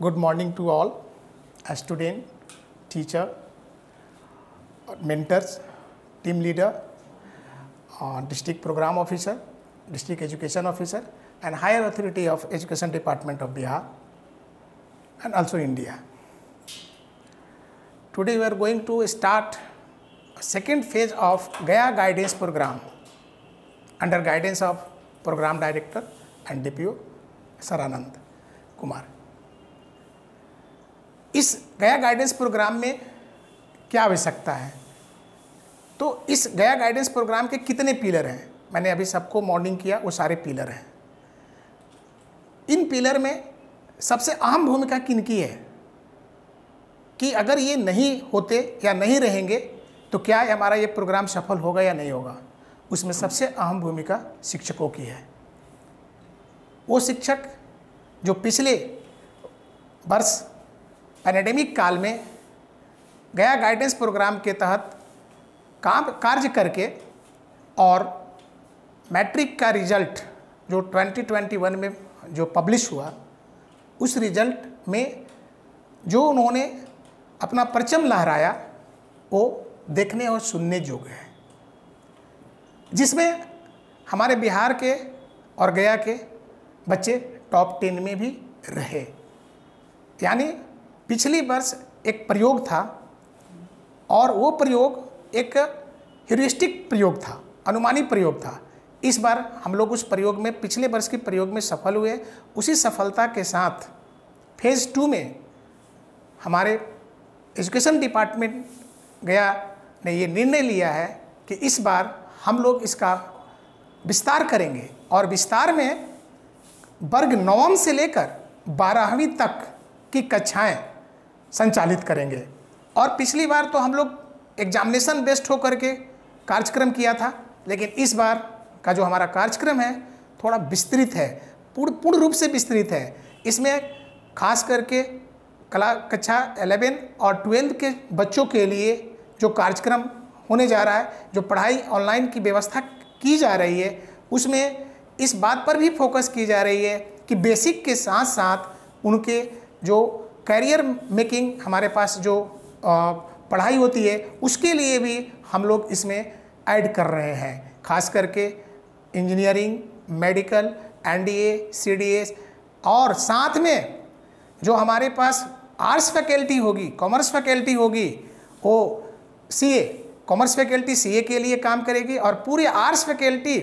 Good morning to all, student, teacher, mentors, team leader, uh, district program officer, district education officer, and higher authority of education department of Bihar, and also India. Today we are going to start second phase of Gaya guidance program under guidance of program director and DPO Saranand Kumar. इस गया guidance programme में क्या आवश्यकता है? तो इस गया guidance programme के कितने पिलर हैं? मैंने अभी सबको मॉर्निंग किया, वो सारे पिलर हैं। इन पिलर में सबसे अहम भूमिका किनकी है? कि अगर ये नहीं होते या नहीं रहेंगे तो क्या हमारा ये प्रोग्राम सफल होगा या नहीं होगा? उसमें सबसे अहम भूमिका शिक्षकों की है। वो शिक्षक जो पिछले वर्ष पैनेडेमिक काल में गया गाइडेंस प्रोग्राम के तहत काम, कार्य करके और मैट्रिक का रिज़ल्ट जो 2021 में जो पब्लिश हुआ, उस रिज़ल्ट में जो उन्होंने अपना परचम लहराया, वो देखने और सुनने योग्य है। जिसमें हमारे बिहार के और गया के बच्चे टॉप टेन में भी रहे। यानी पिछली वर्ष एक प्रयोग था और वो प्रयोग एक ह्यूरिस्टिक प्रयोग था, अनुमानी प्रयोग था। इस बार हम लोग उस प्रयोग में, पिछले वर्ष के प्रयोग में सफल हुए। उसी सफलता के साथ फ़ेज़ टू में हमारे एजुकेशन डिपार्टमेंट गया ने ये निर्णय लिया है कि इस बार हम लोग इसका विस्तार करेंगे और विस्तार में वर्ग नवम से लेकर बारहवीं तक की कक्षाएँ संचालित करेंगे। और पिछली बार तो हम लोग एग्जामिनेशन बेस्ड होकर के कार्यक्रम किया था, लेकिन इस बार का जो हमारा कार्यक्रम है, थोड़ा विस्तृत है, पूर्ण पूर्ण रूप से विस्तृत है। इसमें खास करके कला, कक्षा 11 और 12 के बच्चों के लिए जो कार्यक्रम होने जा रहा है, जो पढ़ाई ऑनलाइन की व्यवस्था की जा रही है, उसमें इस बात पर भी फोकस की जा रही है कि बेसिक के साथ साथ उनके जो कैरियर मेकिंग हमारे पास जो पढ़ाई होती है, उसके लिए भी हम लोग इसमें ऐड कर रहे हैं। खास करके इंजीनियरिंग मेडिकल एनडीए सीडीएस और साथ में जो हमारे पास आर्ट्स फैकल्टी होगी कॉमर्स फैकल्टी होगी, वो सीए कॉमर्स फैकल्टी सीए के लिए काम करेगी और पूरी आर्ट्स फैकल्टी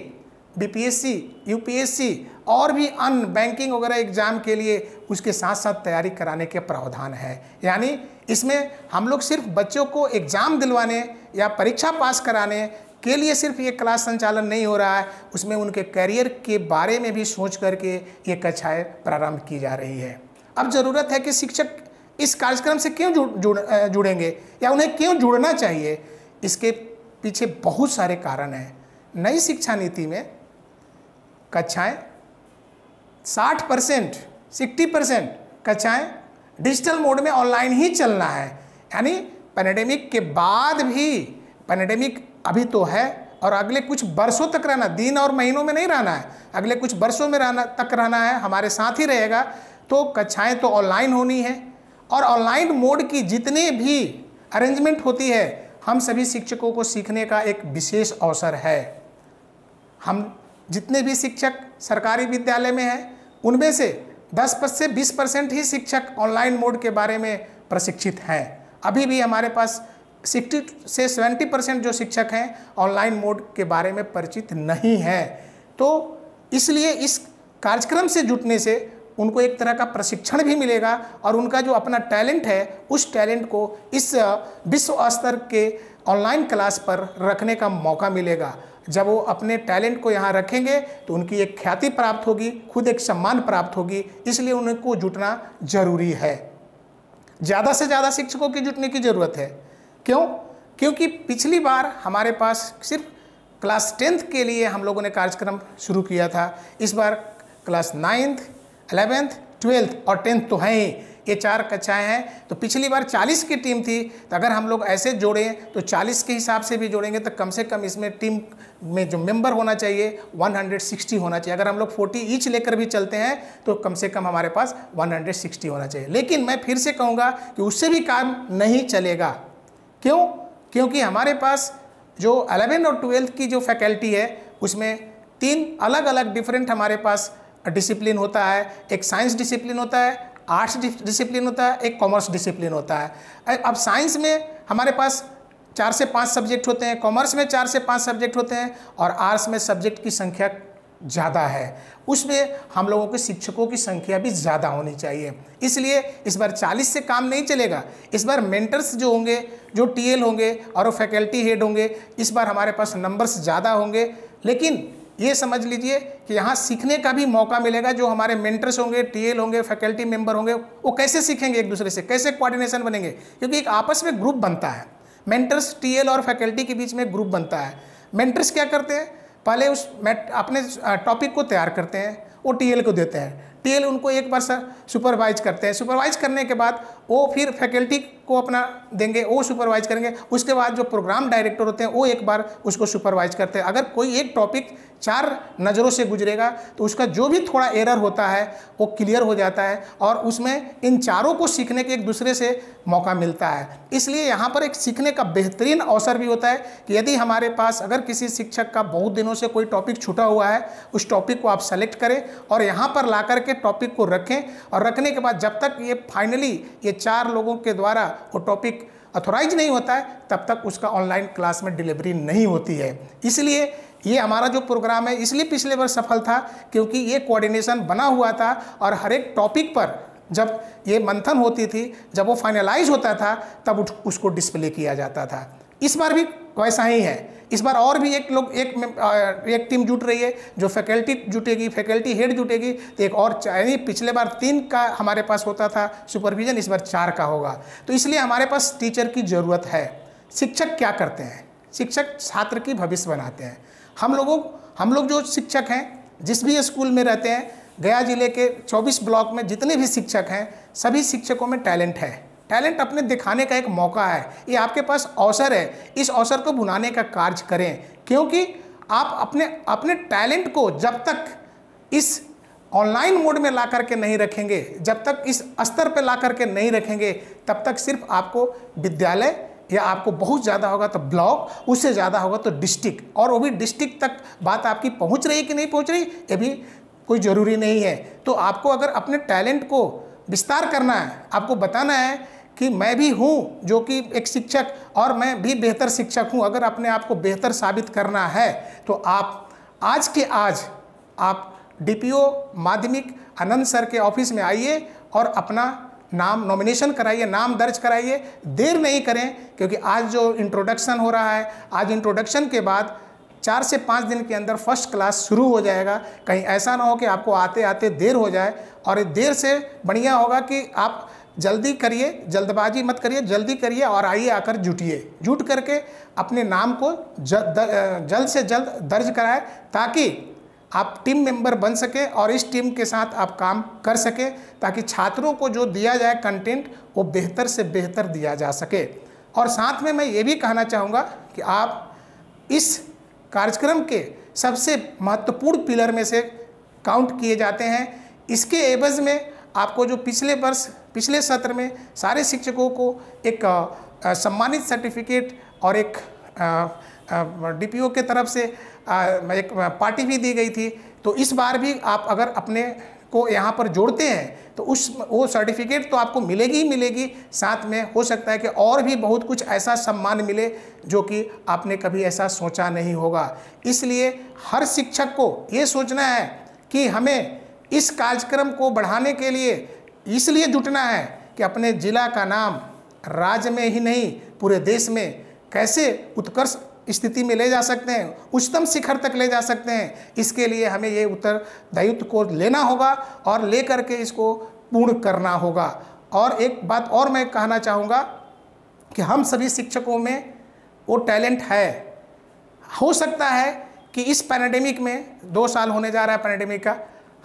बीपीएससी यूपीएससी और भी अन्य बैंकिंग वगैरह एग्ज़ाम के लिए उसके साथ साथ तैयारी कराने के प्रावधान है। यानी इसमें हम लोग सिर्फ़ बच्चों को एग्ज़ाम दिलवाने या परीक्षा पास कराने के लिए सिर्फ़ ये क्लास संचालन नहीं हो रहा है, उसमें उनके करियर के बारे में भी सोच करके ये कक्षाएँ प्रारंभ की जा रही है। अब ज़रूरत है कि शिक्षक इस कार्यक्रम से क्यों जुड़ जुड़ जुड़ेंगे या उन्हें क्यों जुड़ना चाहिए, इसके पीछे बहुत सारे कारण हैं। नई शिक्षा नीति में कक्षाएँ 60 परसेंट, सिक्सटी परसेंट कक्षाएँ डिजिटल मोड में ऑनलाइन ही चलना है। यानी पैनेडेमिक के बाद भी पैनेडेमिक अभी तो है और अगले कुछ वर्षों तक रहना, दिन और महीनों में नहीं रहना है। अगले कुछ वर्षों में रहना, तक रहना है, हमारे साथ ही रहेगा। तो कक्षाएँ तो ऑनलाइन होनी है और ऑनलाइन मोड की जितने भी अरेंजमेंट होती है, हम सभी शिक्षकों को सीखने का एक विशेष अवसर है। हम जितने भी शिक्षक सरकारी विद्यालय में हैं उनमें से 10 पर से 20 परसेंट ही शिक्षक ऑनलाइन मोड के बारे में प्रशिक्षित हैं। अभी भी हमारे पास 60 से 70 परसेंट जो शिक्षक हैं ऑनलाइन मोड के बारे में परिचित नहीं हैं। तो इसलिए इस कार्यक्रम से जुटने से उनको एक तरह का प्रशिक्षण भी मिलेगा और उनका जो अपना टैलेंट है, उस टैलेंट को इस विश्व स्तर के ऑनलाइन क्लास पर रखने का मौका मिलेगा। जब वो अपने टैलेंट को यहाँ रखेंगे तो उनकी एक ख्याति प्राप्त होगी, खुद एक सम्मान प्राप्त होगी, इसलिए उनको जुटना ज़रूरी है। ज़्यादा से ज़्यादा शिक्षकों की जुटने की ज़रूरत है। क्यों? क्योंकि पिछली बार हमारे पास सिर्फ़ क्लास टेंथ के लिए हम लोगों ने कार्यक्रम शुरू किया था। इस बार क्लास नाइन्थ अलेवेंथ ट्वेल्थ और टेंथ तो हैं ही। ये चार कक्षाएँ हैं। तो पिछली बार 40 की टीम थी तो अगर हम लोग ऐसे जोड़ें तो 40 के हिसाब से भी जोड़ेंगे तो कम से कम इसमें टीम में जो मेंबर होना चाहिए 160 होना चाहिए। अगर हम लोग 40 ईच लेकर भी चलते हैं तो कम से कम हमारे पास 160 होना चाहिए। लेकिन मैं फिर से कहूँगा कि उससे भी काम नहीं चलेगा। क्यों? क्योंकि हमारे पास जो अलेवन और ट्वेल्थ की जो फैकल्टी है, उसमें तीन अलग अलग डिफरेंट हमारे पास डिसिप्लिन होता है। एक साइंस डिसिप्लिन होता है आर्ट्स डिसिप्लिन होता है, एक कॉमर्स डिसिप्लिन होता है। अब साइंस में हमारे पास चार से पाँच सब्जेक्ट होते हैं, कॉमर्स में चार से पाँच सब्जेक्ट होते हैं और आर्ट्स में सब्जेक्ट की संख्या ज़्यादा है। उसमें हम लोगों के शिक्षकों की संख्या भी ज़्यादा होनी चाहिए। इसलिए इस बार 40 से काम नहीं चलेगा। इस बार मेंटर्स जो होंगे, जो टीएल होंगे और वो फैकल्टी हेड होंगे, इस बार हमारे पास नंबर्स ज़्यादा होंगे। लेकिन ये समझ लीजिए कि यहाँ सीखने का भी मौका मिलेगा, जो हमारे मेंटर्स होंगे टीएल होंगे फैकल्टी मेंबर होंगे, वो कैसे सीखेंगे एक दूसरे से? कैसे कोऑर्डिनेशन बनेंगे? क्योंकि एक आपस में ग्रुप बनता है। मेंटर्स टीएल और फैकल्टी के बीच में ग्रुप बनता है। मेंटर्स क्या करते हैं? पहले उस अपने टॉपिक को तैयार करते हैं, वो टीएल को देते हैं। टीएल उनको एक बार सुपरवाइज करते हैं। सुपरवाइज करने के बाद वो फिर फैकल्टी को अपना देंगे, वो सुपरवाइज करेंगे। उसके बाद जो प्रोग्राम डायरेक्टर होते हैं, वो एक बार उसको सुपरवाइज करते हैं। अगर कोई एक टॉपिक चार नज़रों से गुजरेगा तो उसका जो भी थोड़ा एरर होता है, वो क्लियर हो जाता है और उसमें इन चारों को सीखने के एक दूसरे से मौका मिलता है। इसलिए यहाँ पर एक सीखने का बेहतरीन अवसर भी होता है कि यदि हमारे पास अगर किसी शिक्षक का बहुत दिनों से कोई टॉपिक छूटा हुआ है, उस टॉपिक को आप सेलेक्ट करें और यहाँ पर ला करके टॉपिक को रखें और रखने के बाद जब तक ये फाइनली ये चार लोगों के द्वारा वो टॉपिक अथोराइज नहीं होता है, तब तक उसका ऑनलाइन क्लास में डिलीवरी नहीं होती है। इसलिए ये हमारा जो प्रोग्राम है, इसलिए पिछले वर्ष सफल था, क्योंकि ये कोऑर्डिनेशन बना हुआ था और हर एक टॉपिक पर जब ये मंथन होती थी, जब वो फाइनलाइज होता था, तब उसको डिस्प्ले किया जाता था। इस बार भी वैसा ही है। इस बार और भी एक लोग, एक एक टीम जुट रही है, जो फैकल्टी जुटेगी फैकल्टी हेड जुटेगी तो एक और यानी पिछले बार तीन का हमारे पास होता था सुपरविजन इस बार चार का होगा। तो इसलिए हमारे पास टीचर की ज़रूरत है। शिक्षक क्या करते हैं? शिक्षक छात्र की भविष्य बनाते हैं। हम लोगों, हम लोग जो शिक्षक हैं, जिस भी स्कूल में रहते हैं, गया ज़िले के 24 ब्लॉक में जितने भी शिक्षक हैं, सभी शिक्षकों में टैलेंट है। टैलेंट अपने दिखाने का एक मौका है। ये आपके पास अवसर है। इस अवसर को बुनाने का कार्य करें। क्योंकि आप अपने अपने टैलेंट को जब तक इस ऑनलाइन मोड में ला करके नहीं रखेंगे, जब तक इस स्तर पर ला करके नहीं रखेंगे, तब तक सिर्फ़ आपको विद्यालय या आपको बहुत ज़्यादा होगा तो ब्लॉक, उससे ज़्यादा होगा तो डिस्ट्रिक्ट। और वो भी डिस्ट्रिक्ट तक बात आपकी पहुँच रही कि नहीं पहुँच रही, ये भी कोई ज़रूरी नहीं है। तो आपको अगर अपने टैलेंट को विस्तार करना है, आपको बताना है कि मैं भी हूँ जो कि एक शिक्षक और मैं भी बेहतर शिक्षक हूँ। अगर अपने आप को बेहतर साबित करना है तो आप आज के आज आप डीपीओ माध्यमिक आनंद सर के ऑफ़िस में आइए और अपना नाम नॉमिनेशन कराइए, नाम दर्ज कराइए। देर नहीं करें, क्योंकि आज जो इंट्रोडक्शन हो रहा है, आज इंट्रोडक्शन के बाद चार से पाँच दिन के अंदर फ़र्स्ट क्लास शुरू हो जाएगा। कहीं ऐसा ना हो कि आपको आते आते देर हो जाए और देर से बढ़िया होगा कि आप जल्दी करिए, जल्दबाजी मत करिए, जल्दी करिए और आइए आकर जुटिए। जुट करके अपने नाम को जल्द से जल्द दर्ज कराएँ ताकि आप टीम मेंबर बन सके और इस टीम के साथ आप काम कर सके ताकि छात्रों को जो दिया जाए कंटेंट, वो बेहतर से बेहतर दिया जा सके। और साथ में मैं ये भी कहना चाहूँगा कि आप इस कार्यक्रम के सबसे महत्वपूर्ण पिलर में से काउंट किए जाते हैं। इसके एवज में आपको जो पिछले वर्ष, पिछले सत्र में सारे शिक्षकों को एक सम्मानित सर्टिफिकेट और एक डीपीओ के तरफ़ से एक पार्टी भी दी गई थी। तो इस बार भी आप अगर अपने को यहाँ पर जोड़ते हैं तो उस, वो सर्टिफिकेट तो आपको मिलेगी ही मिलेगी। साथ में हो सकता है कि और भी बहुत कुछ ऐसा सम्मान मिले जो कि आपने कभी ऐसा सोचा नहीं होगा। इसलिए हर शिक्षक को ये सोचना है कि हमें इस कार्यक्रम को बढ़ाने के लिए इसलिए जुटना है कि अपने ज़िला का नाम राज्य में ही नहीं, पूरे देश में कैसे उत्कर्ष स्थिति में ले जा सकते हैं, उच्चतम शिखर तक ले जा सकते हैं। इसके लिए हमें ये उत्तर दायित्व को लेना होगा और ले करके इसको पूर्ण करना होगा। और एक बात और मैं कहना चाहूँगा कि हम सभी शिक्षकों में वो टैलेंट है। हो सकता है कि इस पैराडेमिक में दो साल होने जा रहा है पैराडेमिक का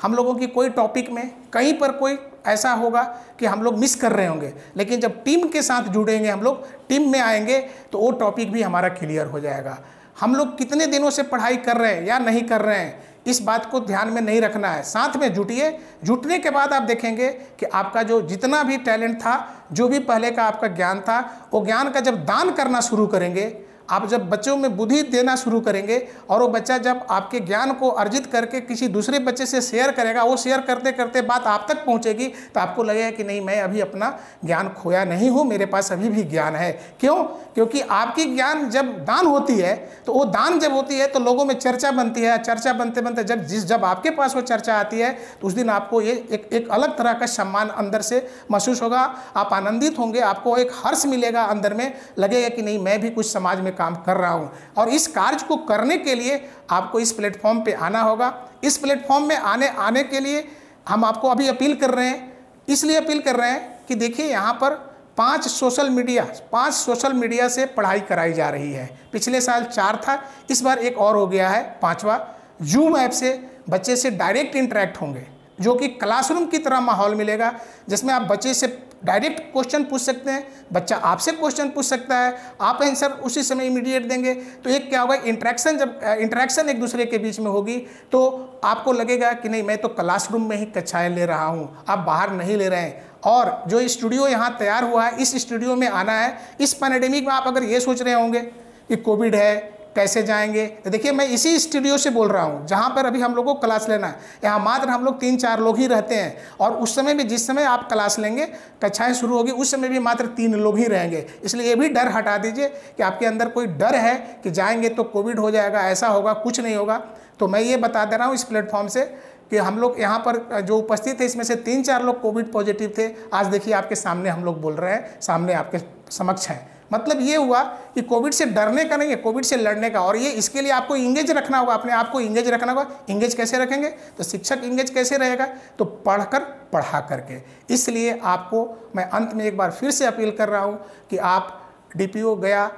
हम लोगों की कोई टॉपिक में कहीं पर कोई ऐसा होगा कि हम लोग मिस कर रहे होंगे। लेकिन जब टीम के साथ जुड़ेंगे हम लोग टीम में आएँगे तो वो टॉपिक भी हमारा क्लियर हो जाएगा। हम लोग कितने दिनों से पढ़ाई कर रहे हैं या नहीं कर रहे हैं, इस बात को ध्यान में नहीं रखना है। साथ में जुटिए। जुटने के बाद आप देखेंगे कि आपका जो जितना भी टैलेंट था, जो भी पहले का आपका ज्ञान था, वो ज्ञान का जब दान करना शुरू करेंगे आप जब बच्चों में बुद्धि देना शुरू करेंगे और वो बच्चा जब आपके ज्ञान को अर्जित करके किसी दूसरे बच्चे से शेयर करेगा, वो शेयर करते करते बात आप तक पहुंचेगी तो आपको लगेगा कि नहीं, मैं अभी अपना ज्ञान खोया नहीं हूँ, मेरे पास अभी भी ज्ञान है। क्यों? क्योंकि आपकी ज्ञान जब दान होती है तो वो दान जब होती है तो लोगों में चर्चा बनती है। चर्चा बनते बनते जब जिस, जब आपके पास वो चर्चा आती है तो उस दिन आपको ये एक एक अलग तरह का सम्मान अंदर से महसूस होगा। आप आनंदित होंगे, आपको एक हर्ष मिलेगा अंदर में। लगेगा कि नहीं, मैं भी कुछ समाज में काम कर रहा हूँ। और इस कार्य को करने के लिए आपको इस प्लेटफॉर्म पे आना होगा। इस प्लेटफॉर्म में आने आने के लिए हम आपको अभी अपील कर रहे हैं। इसलिए अपील कर रहे हैं कि देखिए यहाँ पर पाँच सोशल मीडिया, पाँच सोशल मीडिया से पढ़ाई कराई जा रही है। पिछले साल चार था, इस बार एक और हो गया है, पांचवा। जूम ऐप से बच्चे से डायरेक्ट इंटरेक्ट होंगे। जो कि क्लासरूम की तरह माहौल मिलेगा, जिसमें आप बच्चे से डायरेक्ट क्वेश्चन पूछ सकते हैं, बच्चा आपसे क्वेश्चन पूछ सकता है, आप आंसर उसी समय इमीडिएट देंगे। तो एक क्या होगा इंटरेक्शन जब इंट्रैक्शन एक दूसरे के बीच में होगी तो आपको लगेगा कि नहीं, मैं तो क्लासरूम में ही कक्षाएँ ले रहा हूँ, आप बाहर नहीं ले रहे हैं। और जो स्टूडियो यहाँ तैयार हुआ है, इस स्टूडियो में आना है, इस पैनेडेमिक में आप अगर ये सोच रहे होंगे कि कोविड है कैसे जाएँगे? तो देखिए, मैं इसी स्टूडियो से बोल रहा हूँ, जहाँ पर अभी हम लोग को क्लास लेना है। यहाँ मात्र हम लोग तीन चार लोग ही रहते हैं और उस समय भी जिस समय आप क्लास लेंगे, कक्षाएँ शुरू होगी, उस समय भी मात्र तीन लोग ही रहेंगे। इसलिए ये भी डर हटा दीजिए कि आपके अंदर कोई डर है कि जाएँगे तो कोविड हो जाएगा, ऐसा होगा, कुछ नहीं होगा। तो मैं ये बता दे रहा हूँ इस प्लेटफॉर्म से कि हम लोग यहाँ पर, जो उपस्थित थे, इसमें से तीन चार लोग कोविड पॉजिटिव थे। आज देखिए आपके सामने हम लोग बोल रहे हैं, सामने आपके समक्ष हैं। मतलब ये हुआ कि कोविड से डरने का नहीं है, कोविड से लड़ने का। और ये इसके लिए आपको इंगेज रखना होगा, अपने आप को इंगेज रखना होगा। इंगेज कैसे रखेंगे? तो शिक्षक इंगेज कैसे रहेगा? तो पढ़कर पढ़ा करके। इसलिए आपको, मैं अंत में एक बार फिर से अपील कर रहा हूँ कि आप DPO Gaya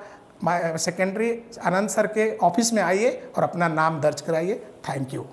secondary Anand sir के ऑफ़िस में आइए और अपना नाम दर्ज कराइए। Thank you